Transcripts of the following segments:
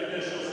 Official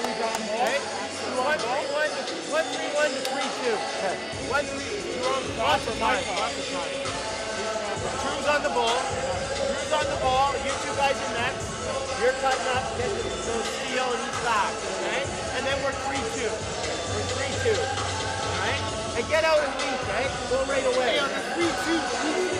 Are we down there? Okay. One, three, one, to, three, two. Okay. One, three, Jerome, lots of time. Drew's on the ball. Drew's on the ball. You two guys are next. You're cutting up, get the, the steal, and he's back. Okay? And then we're 3-2. We're 3-2. Alright? And get out and leap, Okay. Go right away. Hey, on the 3-2,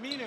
Straight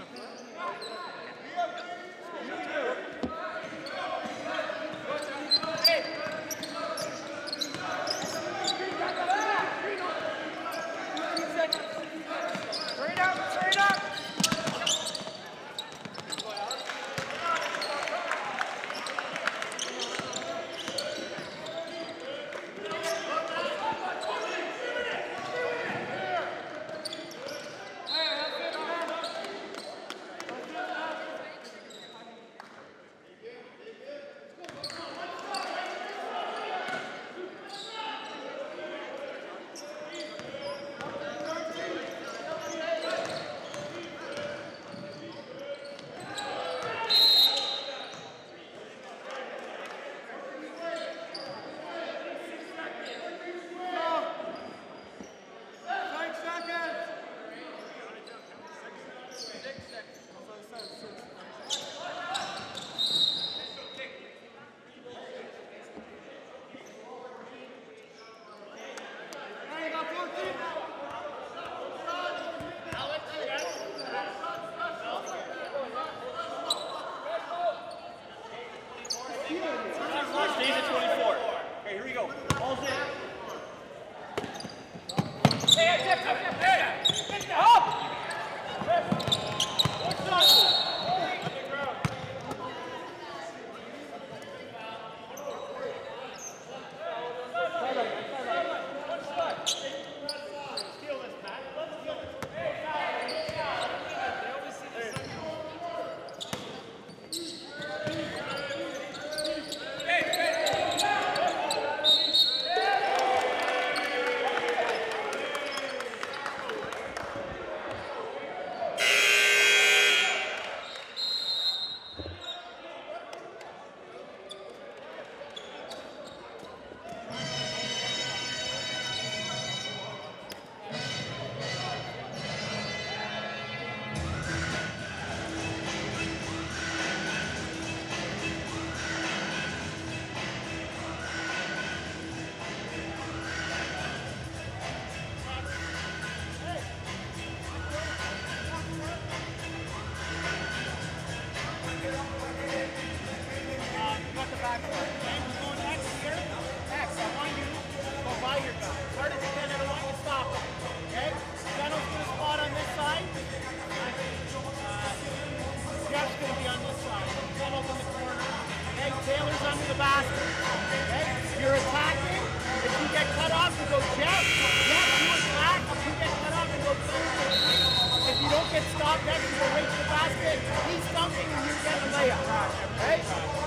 He's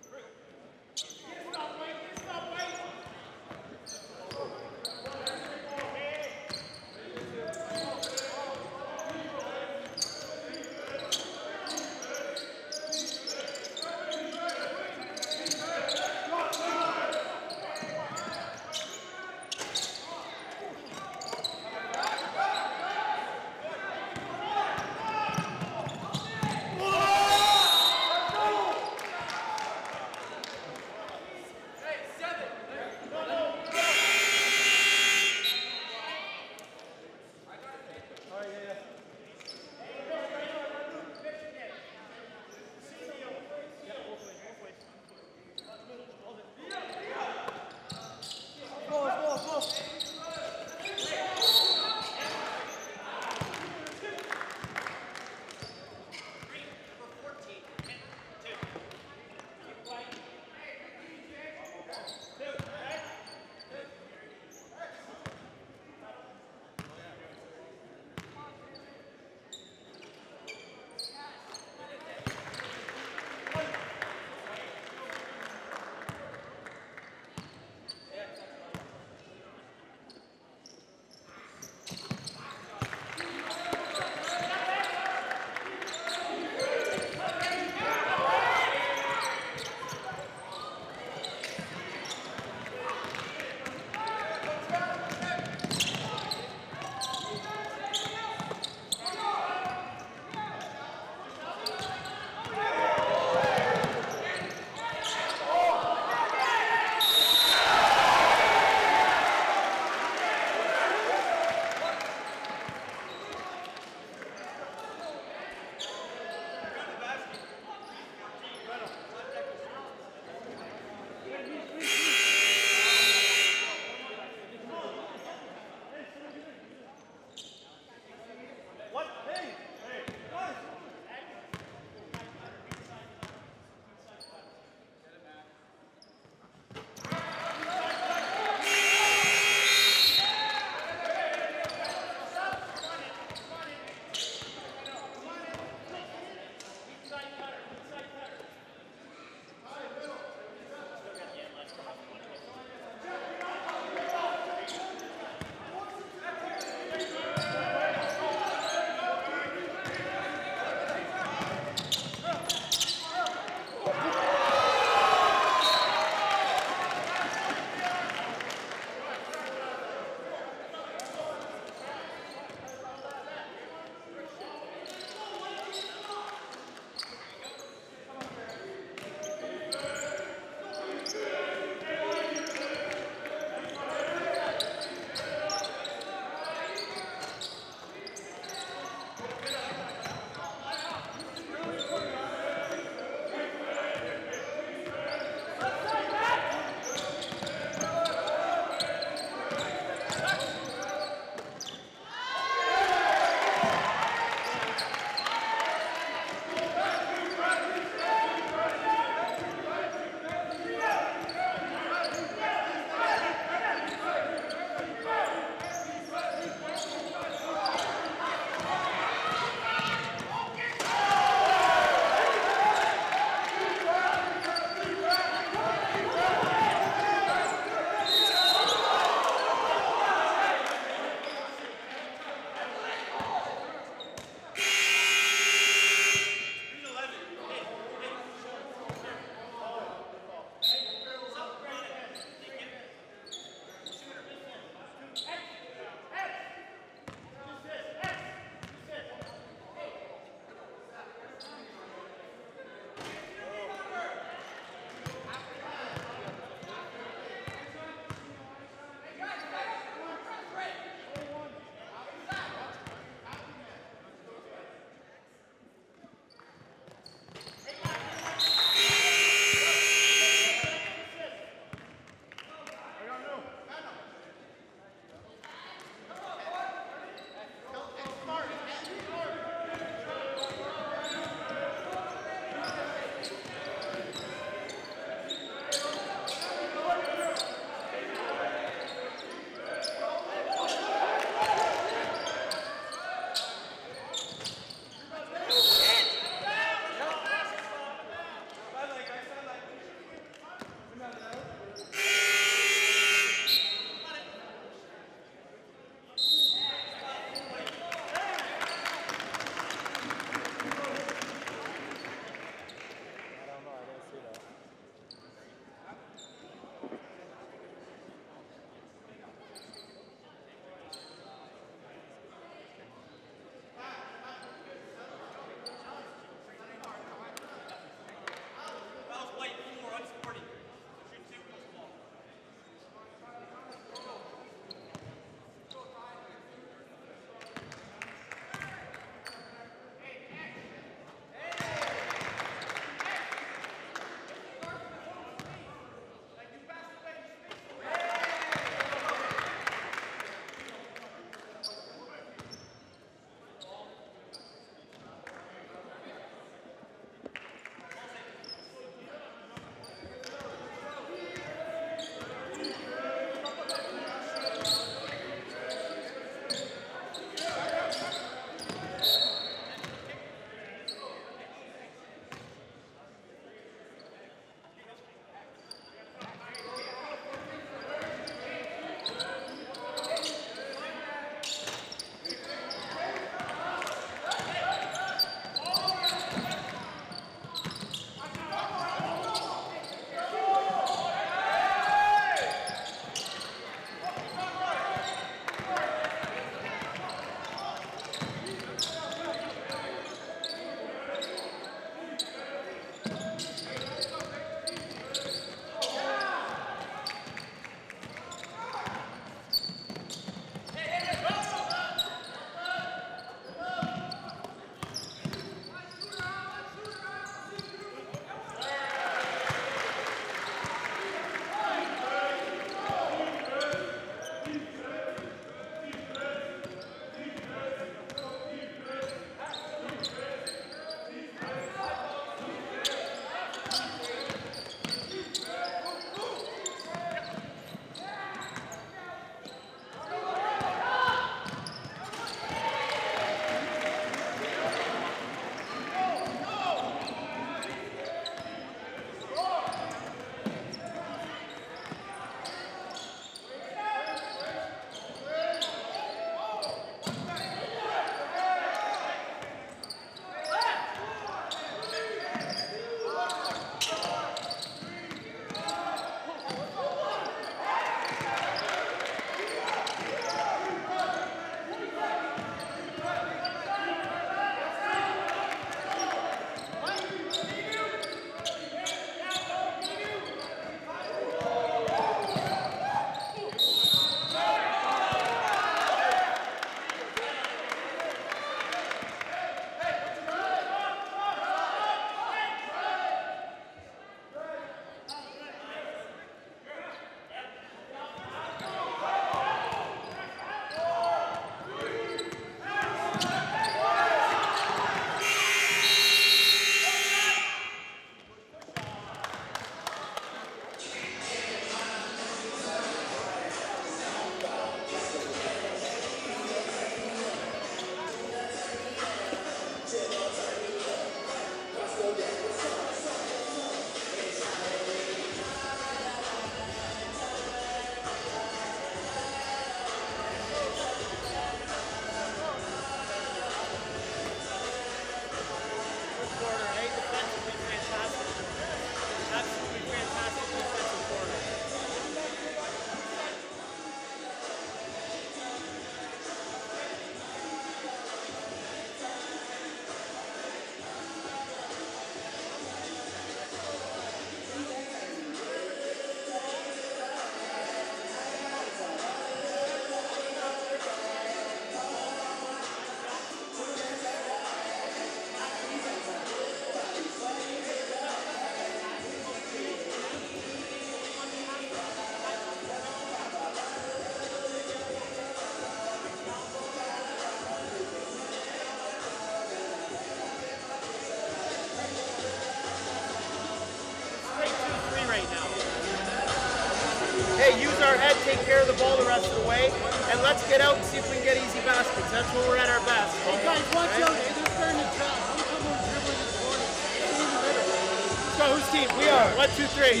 get out and see if we can get easy baskets. That's when we're at our best. Hey guys, watch out. Hey, they're starting to trap. Don't come over dribbling this corner. Stay in. Let's go. Whose team? We are. One, two, three.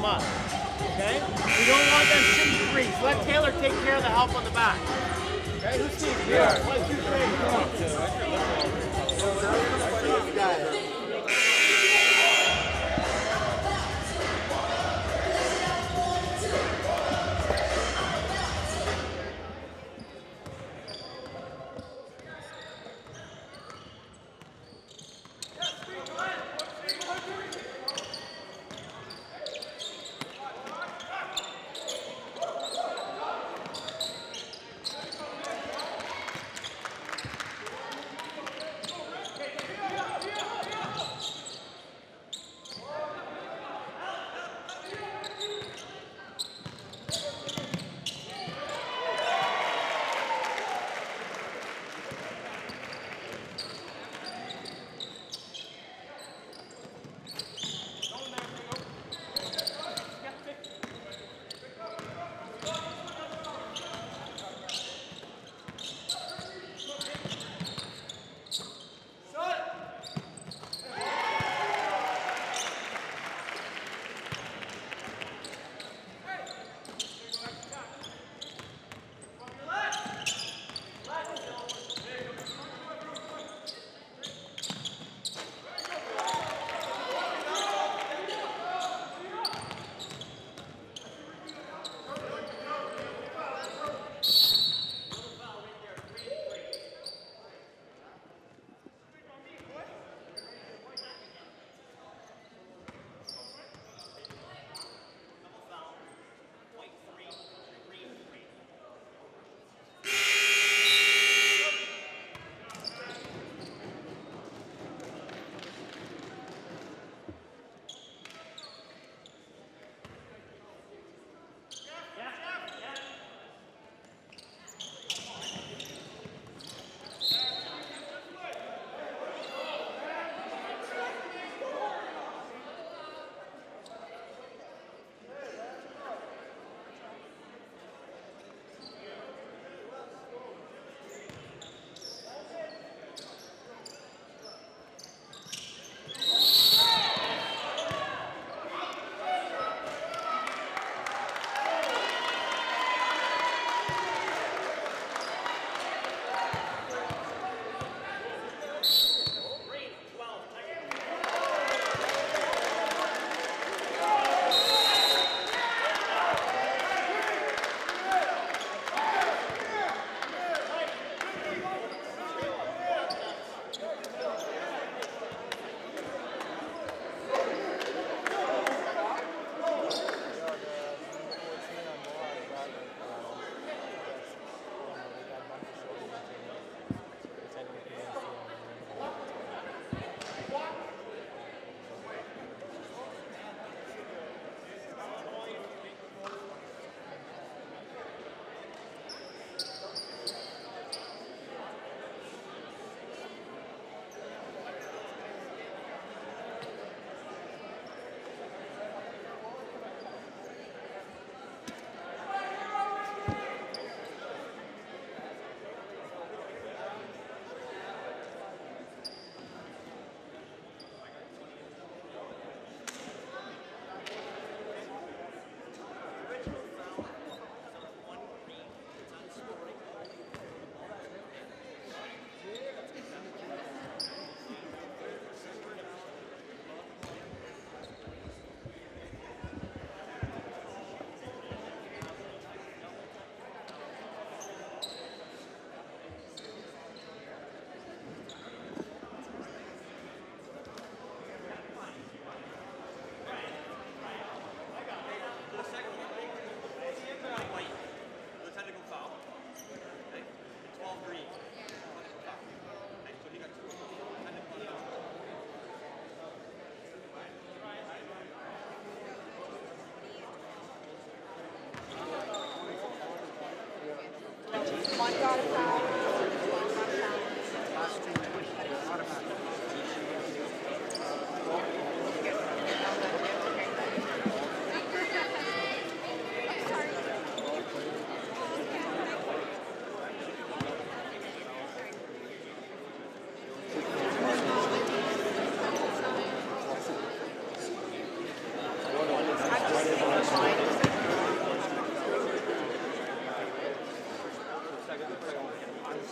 Come up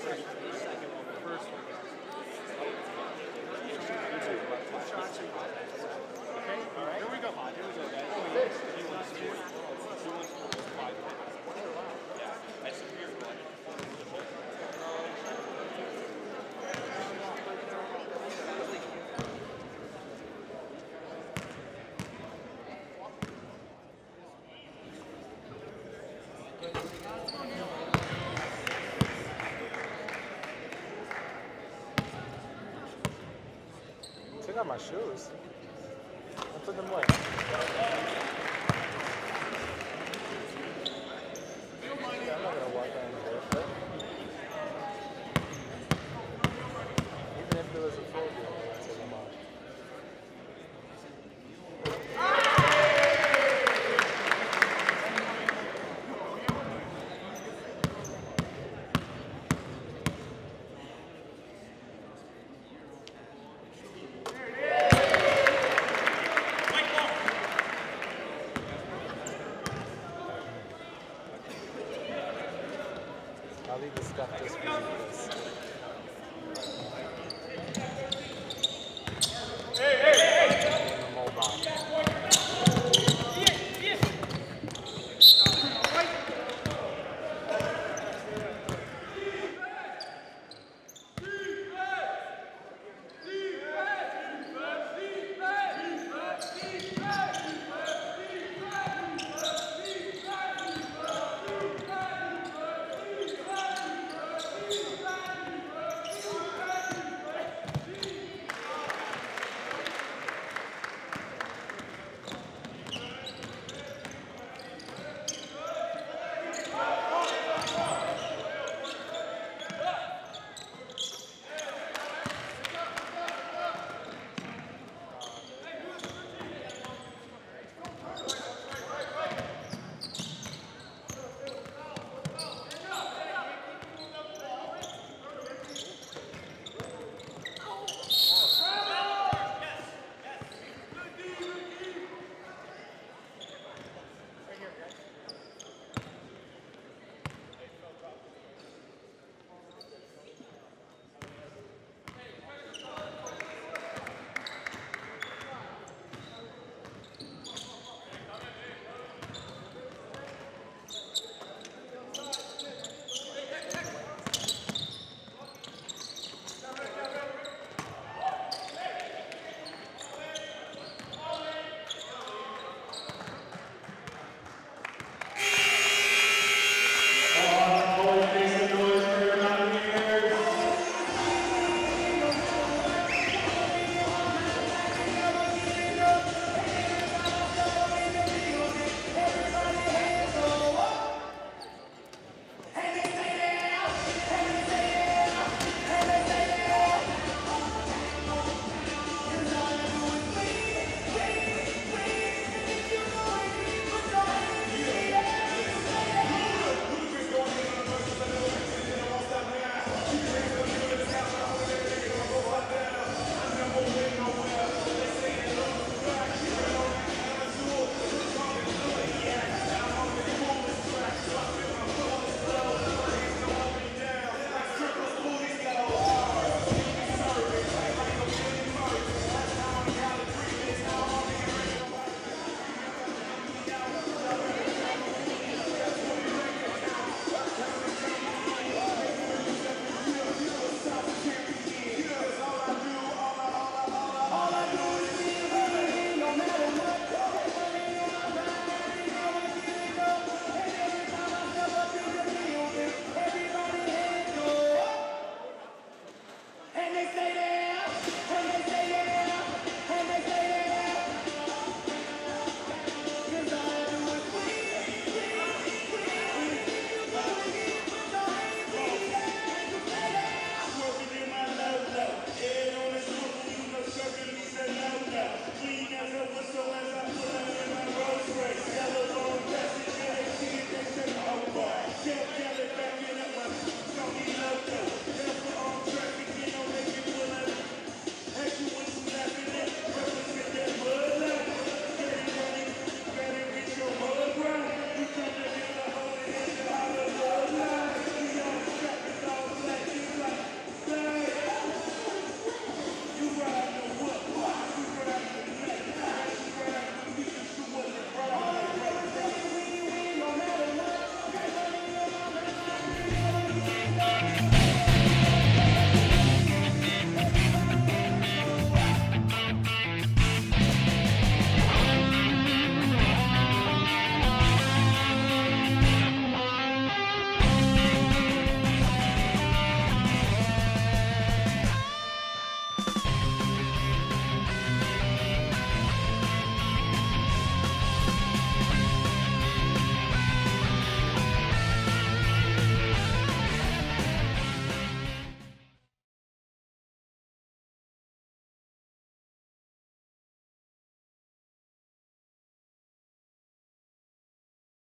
Took out my shoes.